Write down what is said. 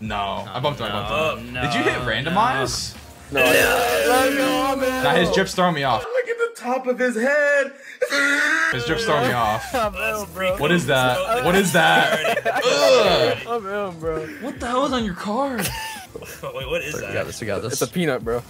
No, I bumped him. I bumped him. Oh, no, Did you hit randomize? No, No, no, no. Nah, his drip's throwing me off. Look at the top of his head. His drip's throwing me off. I'm ill, bro. What is that? What is that? I'm ill, bro. What the hell is on your card? Wait, what is We got this. We got It's a peanut, bro.